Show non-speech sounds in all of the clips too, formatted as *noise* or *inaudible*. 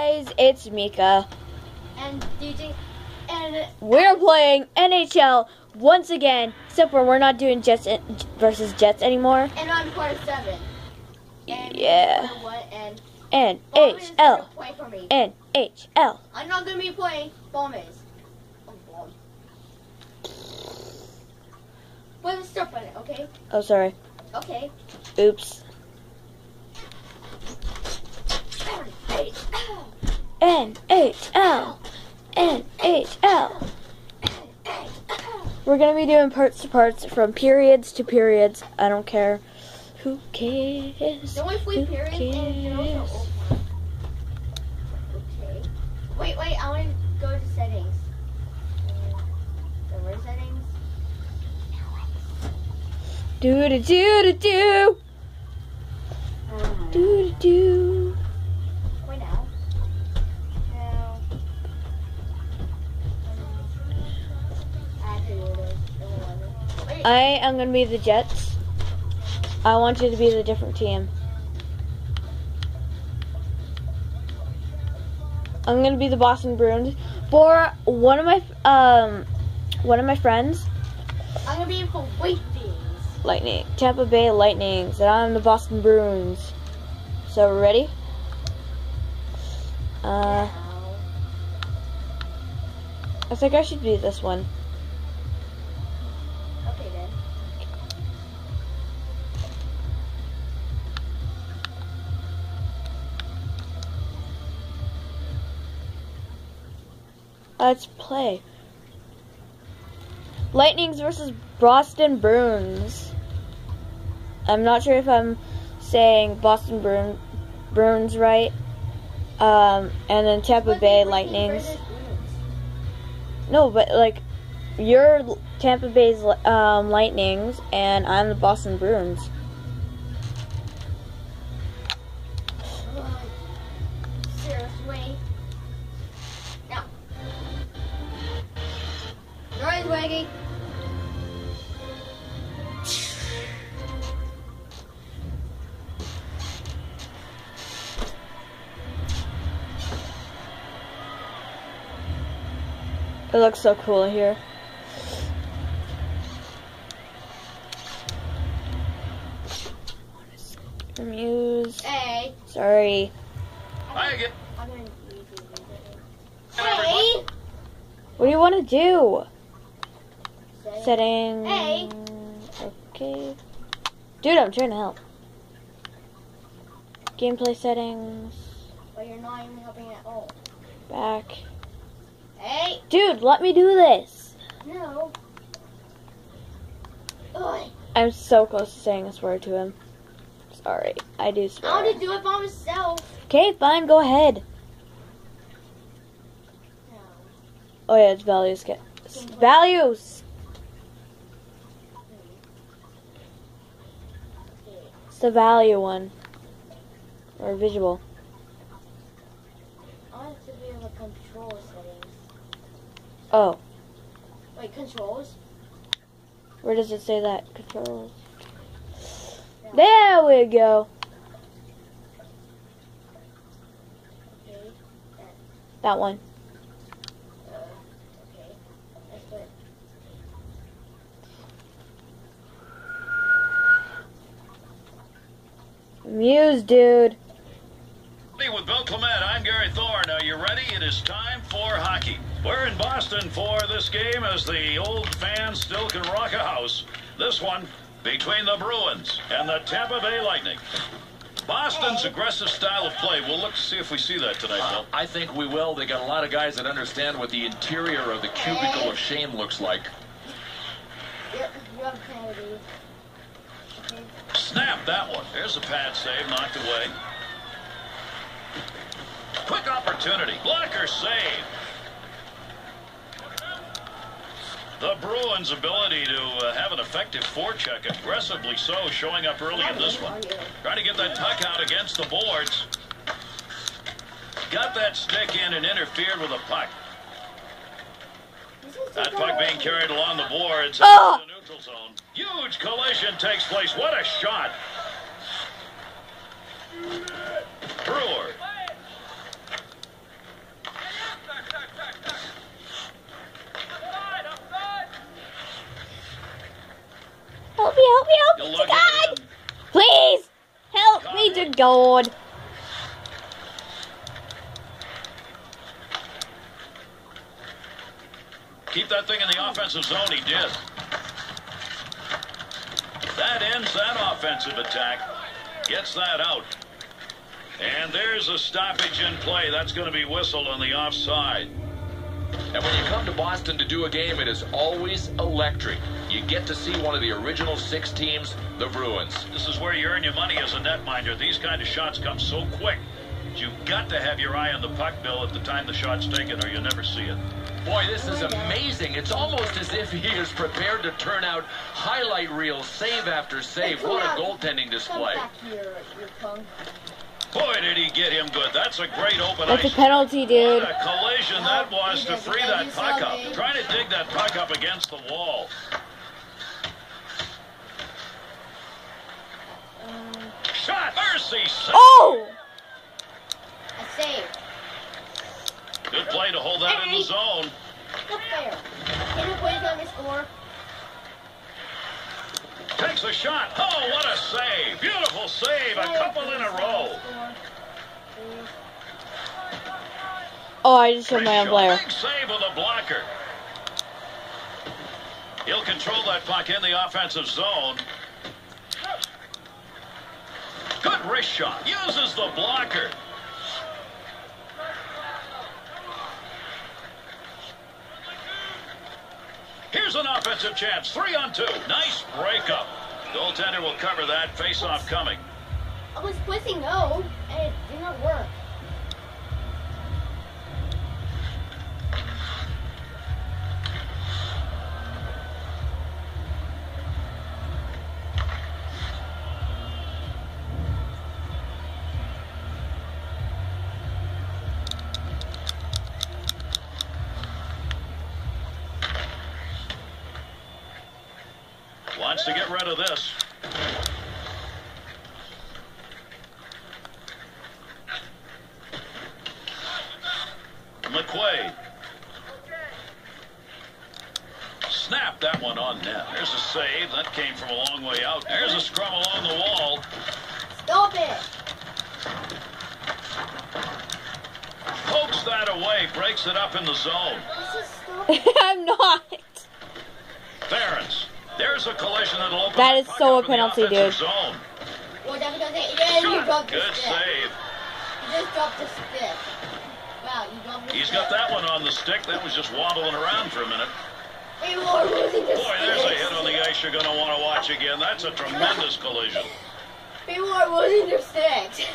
guys, it's Mika. And DJ and We're playing NHL once again, except for we're not doing Jets versus Jets anymore. and I'm part seven. And Yeah. you know what? And Bowman is NHL. gonna play for me. NHL. I'm not gonna be playing. Oh. Put the stuff on it, okay? Oh, sorry. Okay. Oops. Hey. NHL. NHL. We're gonna be doing parts to parts from periods to periods. I don't care. Who cares? The only free Who periods and you also cares? open. Okay. Wait, wait, I want to go to settings. Settings. Do do do do do do do. Wait I am gonna be the Jets. I want you to be the different team. I'm gonna be the Boston Bruins. For one of my um, one of my friends, I'm gonna be in for things. Lightning, Tampa Bay Lightnings, and I'm the Boston Bruins. So ready? Uh, I think I should be this one. Let's play. Lightnings versus Boston Bruins. I'm not sure if I'm saying Boston Bruin, Bruins right. Um, and then Tampa Bay Lightnings. No, but like you're Tampa Bay's um, Lightnings, and I'm the Boston Bruins. Noise wagging. It looks so cool here. Muse. Hey. Sorry. Hi again, I'm gonna use these. everybody. Hey. What do you want to do? Settings. Hey. Okay. Dude, I'm trying to help. Gameplay settings. But you're not even helping at all. Back. Hey. Dude, let me do this. No. Ugh. I'm so close to saying a swear to him. Sorry, I do I swear. want to do it by myself. Okay, fine, go ahead. No. Oh yeah, it's values. Get values. Okay. It's the value one. Or visual. I want to be in the control settings. Oh, Wait, controls? where does it say that? Controls. There we go. Okay. That one. Uh, okay. Let's put Muse, dude. Hey, With Bill Clement, I'm Gary Thorne. Are you ready? It is time for hockey. We're in Boston for this game as the old fans still can rock a house. This one between the Bruins and the Tampa Bay Lightning. Boston's aggressive style of play. We'll look to see if we see that tonight, Bill. I think we will. They got a lot of guys that understand what the interior of the cubicle of shame looks like. you you have Kennedy. Okay. Snap that one. There's a pad save, knocked away. Quick opportunity. Blocker save. The Bruins' ability to uh, have an effective forecheck, aggressively so, showing up early in this one. Trying to get that tuck out against the boards. Got that stick in and interfered with a puck. That puck being carried along the boards Oh! neutral zone. Huge collision takes place. What a shot. Brewer. Help me, help me, help me, to God! Please! Help me, to God! Keep that thing in the offensive zone, he did. That ends that offensive attack. Gets that out. And there's a stoppage in play. That's going to be whistled on the offside. And when you come to Boston to do a game, it is always electric. You get to see one of the original six teams, the Bruins. This is where you earn your money as a netminder. These kind of shots come so quick. You've got to have your eye on the puck, Bill, at the time the shot's taken, or you never see it. Boy, this is amazing. It's almost as if he is prepared to turn out highlight reel save after save. What a goaltending display. Here. Boy, did he get him good. That's a great open That's a ice. penalty, dude. What a collision that was to free that that is puck up. Trying to dig that puck up against the wall. Um, Shot! Mercy! save. Oh! A save. Good play to hold that in the zone. Not fair. Can you please let me score? Takes a shot. Oh, what a save! Beautiful save. A couple in a row. Oh, I just showed my own Big player. save with a blocker. He'll control that puck in the offensive zone. Good wrist shot. Uses the blocker. Here's an offensive chance. Three on two. Nice breakup. Goaltender will cover that. Face-off coming. I was pressing no, and it did not work. To get rid of this. McQuaid. Snap that one on net. There's a save. That came from a long way out. There's a scrum along the wall. Stop it! Pokes that away. Breaks it up in the zone. This is stop it. *laughs* I'm not. Ference. There's a collision that'll open That is puck so up a in the penalty, dude. Zone. Well, that's because you dropped the Good stick. save. You just dropped the stick. Wow, you dropped the He's stick. got that one on the stick. That was just wobbling around for a minute. People are losing the Boy, there's a hit on the ice you're going to want to watch again. That's a tremendous collision. People are losing their sticks. *laughs*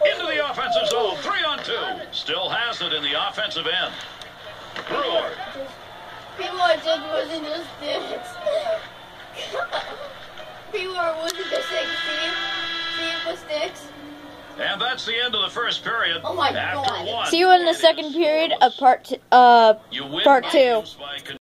Into the offensive zone. Three on two. Still has it in the offensive end. Brewer. People are just losing their sticks. People are losing their sticks. See? See the sticks? And that's the end of the first period. Oh my After God. one. See you in the second period of part t- uh You win part two. games by